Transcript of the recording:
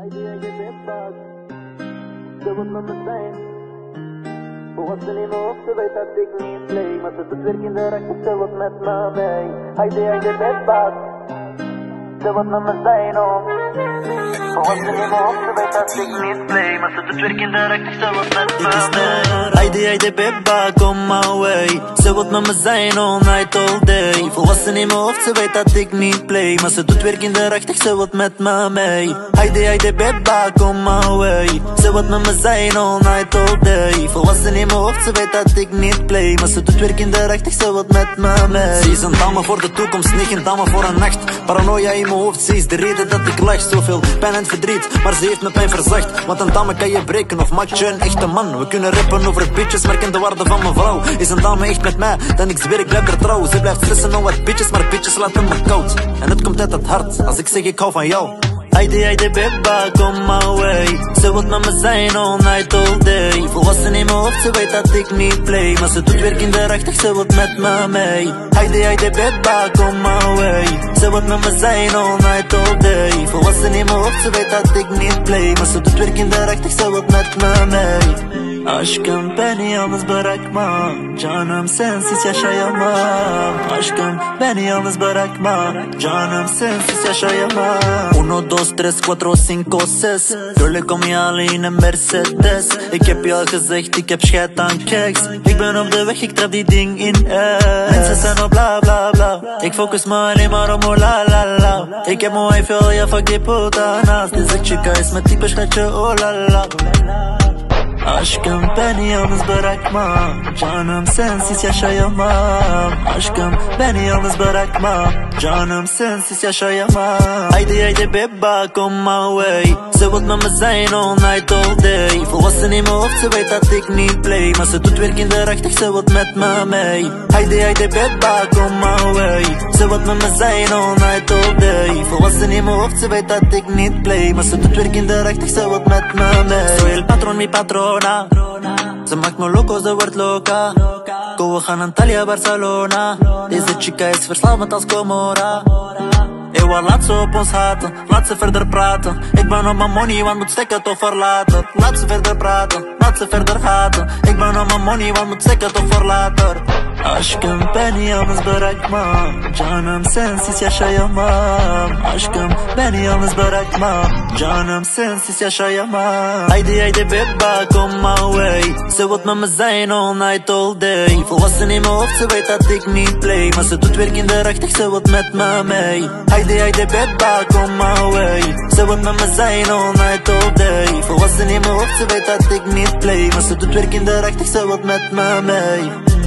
I didn't get that bug. Doesn't understand. Wat ze niet meer ze weet dat ik me play. Maar ze doet werk in de raak, ze wat met me mee. Hij deed de bed bak. be wat met me zijn om. Wat ze I meer ze weet dat ik niet play. Maar ze doet werk in de raak, ze me mee. Hij deed on my way. Ze wat met me zijn all night, all day. Volwassen in mijn hoofd, ze weet dat ik niet play. Maar ze doet de recht, ze wat met me mee. Haydi haydi bebba come my way Sewot me me zijn all night all day. Volwassen in mijn hoofd, ze weet dat ik niet play. Maar ze doet de recht, ze wat met me mee. Ze is een dame voor de toekomst, niet een dame voor een nacht. Paranoia in mijn hoofd, ze is de reden dat ik lach. Zoveel pijn en verdriet, maar ze heeft me pijn verzacht. Want een dame kan je breken of maakt je een echte man We kunnen rappen over bitches, maar ken de waarde van mijn vrouw. Is een dame echt met mij, dan ik zweer ik blijf er trouw. Ze blijft stressen om wat bitches, maar bitches laten me koud. En het komt uit het hart, als ik zeg ik hou van jou Haydi haydi bebba come my way. Wilt met me zijn all night all day. Volwassen in mijn hoofd, ze weet dat ik niet play. Maar ze doet werk in de rechtig, ze wilt met me mee. Haydi haydi bebba come my way. Wilt met me zijn all night all day. Volwassen in mijn hoofd, ze weet dat ik niet play. Maar ze doet werk in de rechtig, ze wilt met me mee. Aşkım beni yalnız bırakma. Canım sensiz yaşayamam. Aşkım beni yalnız bırakma. Canım sensiz yaşayamam. Uno, dos, tres, cuatro, cinco, seis. Yo le kom je alleen een Mercedes. Ik heb je al gezegd, ik heb scheid aan keks. Ik ben op de weg, ik trap die ding in S Mensen zijn op bla bla bla. Ik focus me alleen maar op la la la. Ik heb wife al, ja fuck die puta naast. Deze chica is mijn type schatje, oh la la Aşkım beni yalnız bırakma Canım sensiz yaşayamam. Aşkım beni yalnız bırakma Canım sensiz yaşayamam. Haydi haydi bebba come my way. Wilt met me all night all day. Volwassen in mijn hoofd, ze weet dat ik niet play? Maar ze doet werk in de rechtig, ze wilt met me Haydi haydi bebba come my way. Wilt met me all night all day. Volwassen in mijn hoofd, ze weet dat ik niet play? Maar ze doet werk in de rechtig, ze wilt met me mi patrona. Ze maakt me loco, ze wordt loca. Go, we gaan Antalya, Barcelona. Deze chica is verslavend als Comora Ewa, laat ze op ons haten, laat ze verder praten Ik ben op mijn money, want moet stekken toch verlaten Laat ze verder praten, laat ze verder haten Ik ben op mijn money, want moet stekken toch voor later Aşkım beni yalnız bırakma Canım sensiz yaşayamam Aşkım beni yalnız bırakma. Canım sensiz yaşayamam. Haydi haydi bebba come my way. Me zijn all night all day. Volwassen in mijn hoofd, ze weet dat play? Maar ze doet de rechtig, ze met me mee Haydi haydi bebba come my way. Me zijn all night all day. Volwassen in mijn hoofd, ze weet dat play? Maar ze doet de rechtig, ze me mee